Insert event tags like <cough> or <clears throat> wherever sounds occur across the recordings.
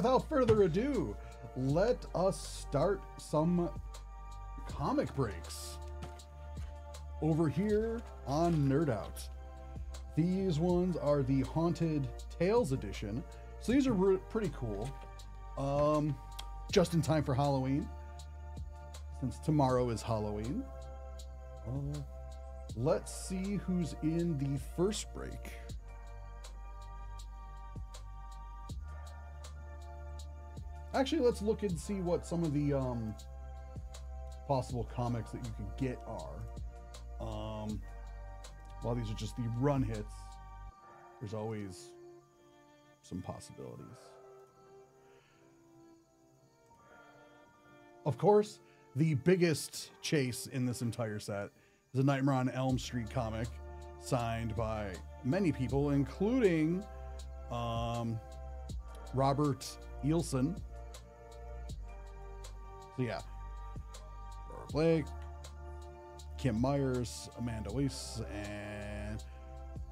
without further ado, let us start some comic breaks over here on Nerd Out. These ones are the Haunted Tales edition. So these are re- pretty cool. Um, just in time for Halloween, since tomorrow is Halloween. Uh, let's see who's in the first break. Actually, let's look and see what some of the um, possible comics that you could get are. Um, while these are just the run hits, there's always some possibilities. Of course, the biggest chase in this entire set is a Nightmare on Elm Street comic signed by many people, including um, Robert Eilson. So, yeah, Robert Blake, Kim Myers, Amanda Wyss, and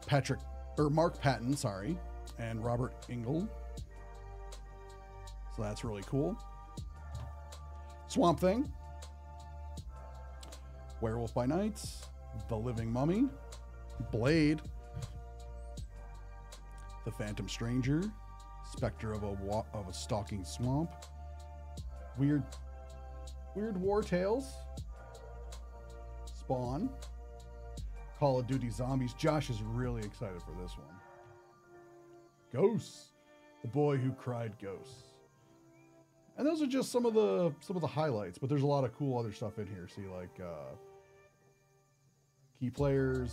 Patrick, or Mark Patton, sorry, and Robert Englund. So that's really cool. Swamp Thing, Werewolf by Night, The Living Mummy, Blade, The Phantom Stranger, Spectre of a wa- of a Stalking Swamp, Weird Weird War Tales, Spawn, Call of Duty Zombies. Josh is really excited for this one. Ghosts, The Boy Who Cried Ghosts. And those are just some of the some of the highlights, but there's a lot of cool other stuff in here. See like uh key players,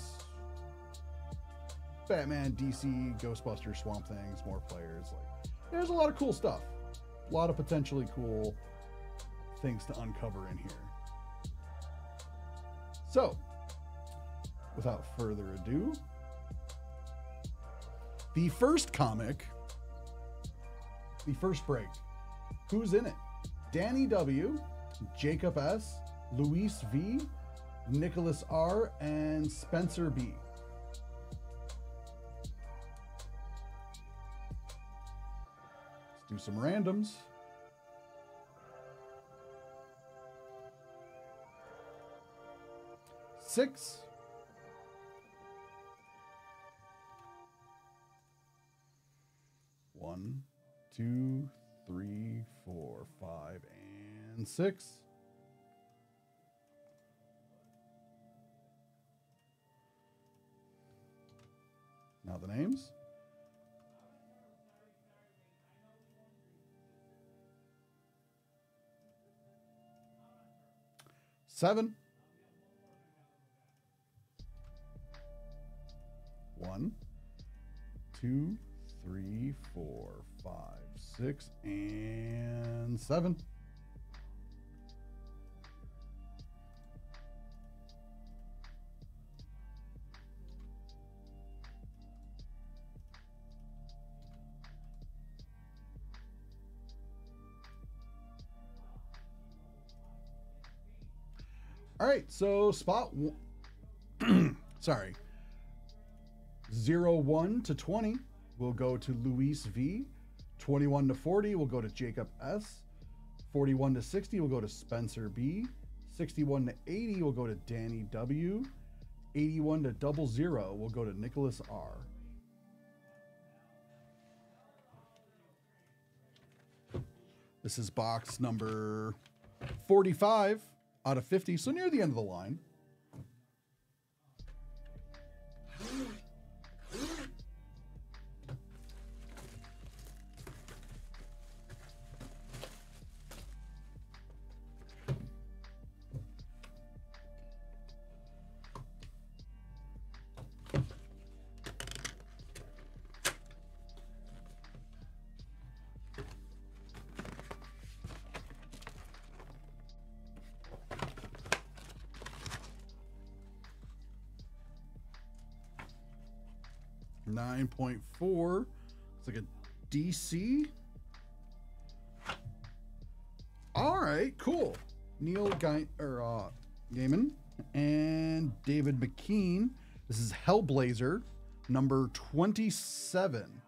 Batman, DC, Ghostbusters, Swamp Things, more players. Like there's a lot of cool stuff. A lot of potentially cool things to uncover in here. So, without further ado, the first comic, the first break. Who's in it? Danny W, Jacob S, Luis V, Nicholas R, and Spencer B. Let's do some randoms. Six. One, two, three, four, five, and six. Now the names. Seven. Two, three, four, five, six, and seven. All right, so spot one, <clears throat> sorry, zero one to 20 will go to Luis V. 21 to 40 will go to Jacob S. 41 to 60 will go to Spencer B. 61 to 80 will go to Danny W. 81 to double zero will go to Nicholas R. This is box number 45 out of 50, so near the end of the line. Nine point four. It's like a DC. All right, cool. Neil or uh, Gaiman and David McKean. This is Hellblazer number twenty-seven.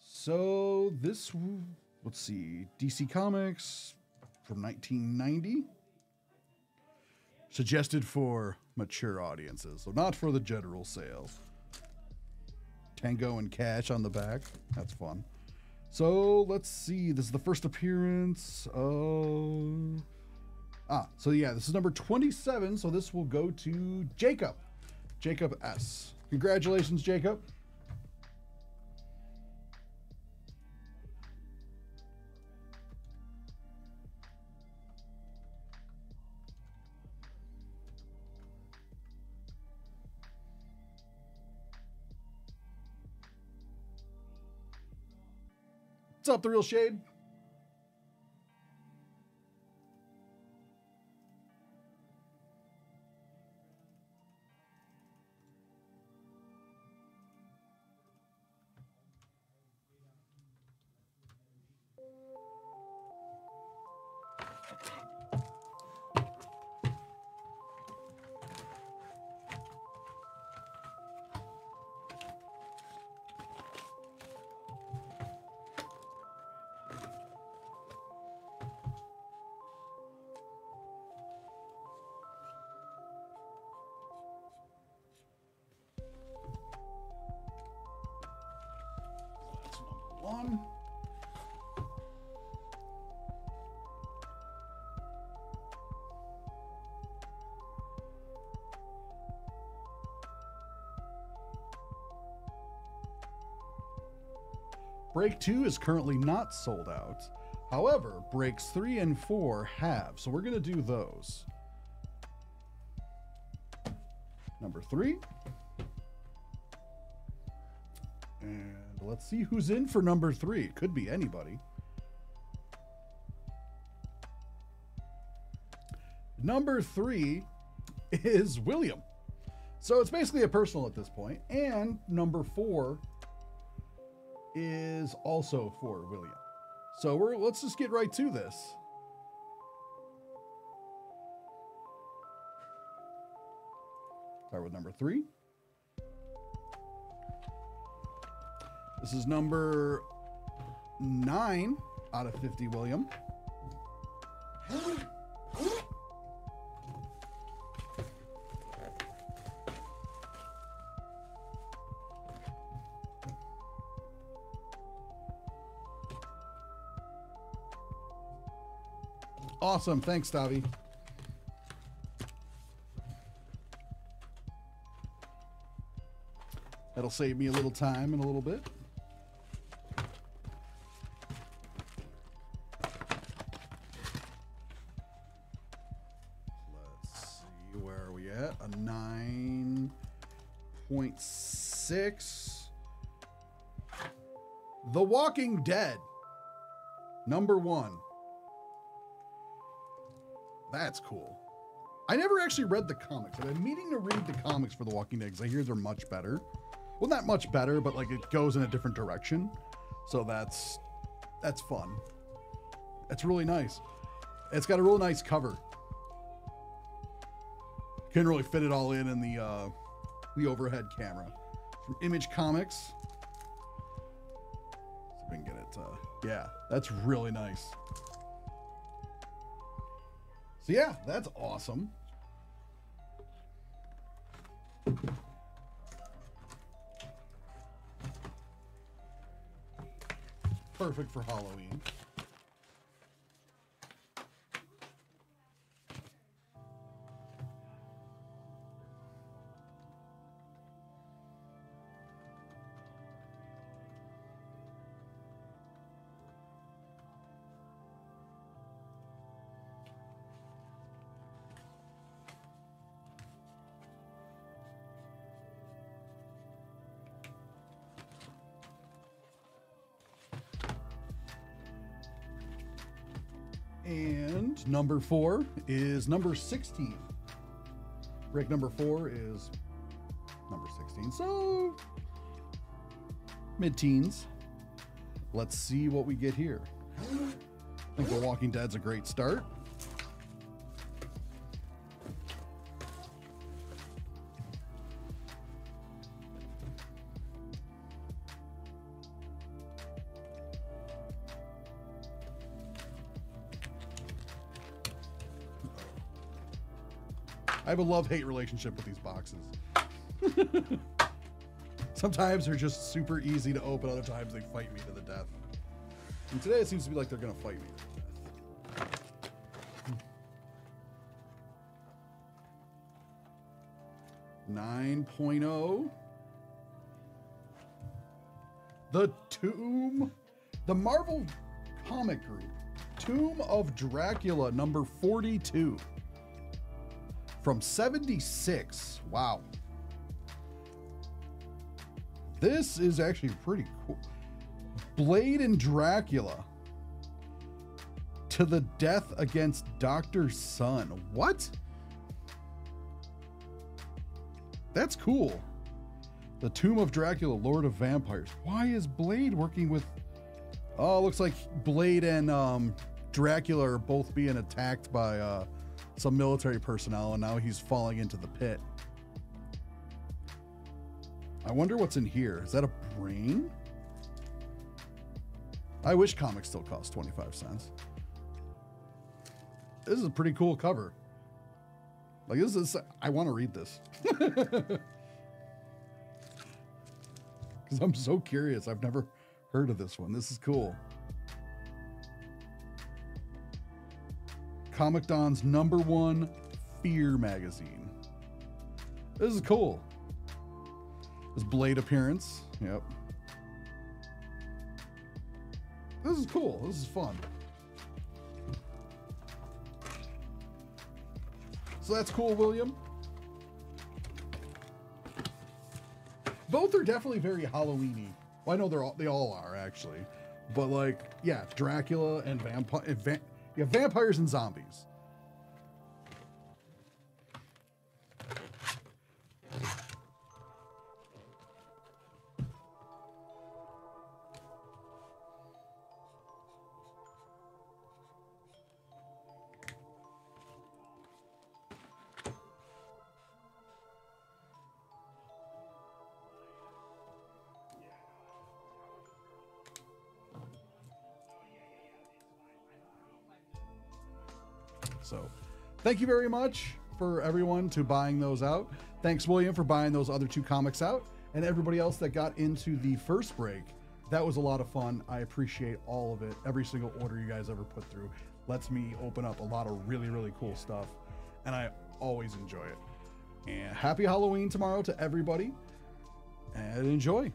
so this, let's see, DC Comics from 1990. Suggested for mature audiences, so not for the general sales. Tango and Cash on the back. That's fun. So let's see. This is the first appearance of. Ah, so yeah, this is number 27. So this will go to Jacob. Jacob S. Congratulations, Jacob. What's up, The Real Shade? One. Break 2 is currently not sold out. However, breaks 3 and 4 have, so we're going to do those. Number 3. And let's see who's in for number 3. It could be anybody. Number 3 is William. So it's basically a personal at this point. And number 4 is also for William. So we're let's just get right to this. Start with number three. This is number nine out of 50, William. Awesome. Thanks, Davi. That'll save me a little time in a little bit. Where are we at? A 9.6. The Walking Dead. Number one. That's cool. I never actually read the comics. I've been meaning to read the comics for The Walking Dead because I hear they're much better. Well, not much better, but like it goes in a different direction. So that's that's fun. It's really nice. It's got a real nice cover. Couldn't really fit it all in in the uh, the overhead camera from Image Comics. See if we can get it. Uh, yeah, that's really nice. So yeah, that's awesome. Perfect for Halloween. Number four is number 16. Break number four is number 16. So mid teens. Let's see what we get here. I think The Walking Dead's a great start. Have a love-hate relationship with these boxes. <laughs> Sometimes they're just super easy to open, other times they fight me to the death. And today it seems to be like they're gonna fight me to the death. Hmm. 9.0. The Tomb, the Marvel comic group, Tomb of Dracula, number 42. From 76. Wow. This is actually pretty cool. Blade and Dracula. To the death against Dr. Sun. What? That's cool. The Tomb of Dracula, Lord of Vampires. Why is Blade working with. Oh, looks like Blade and um, Dracula are both being attacked by uh, some military personnel, and now he's falling into the pit. I wonder what's in here. Is that a brain? I wish comics still cost 25 cents. This is a pretty cool cover. Like this is I want to read this. <laughs> Cuz I'm so curious. I've never heard of this one. This is cool. Comic Don's number 1 fear magazine. This is cool. This blade appearance. Yep. This is cool. This is fun. So that's cool, William. Both are definitely very Halloweeny. Well, I know they're all they all are actually, but like yeah, Dracula and vampire, va- yeah, vampires and zombies. So, thank you very much for everyone to buying those out. Thanks, William, for buying those other two comics out, and everybody else that got into the first break. That was a lot of fun. I appreciate all of it. Every single order you guys ever put through lets me open up a lot of really, really cool stuff, and I always enjoy it. And happy Halloween tomorrow to everybody, and enjoy.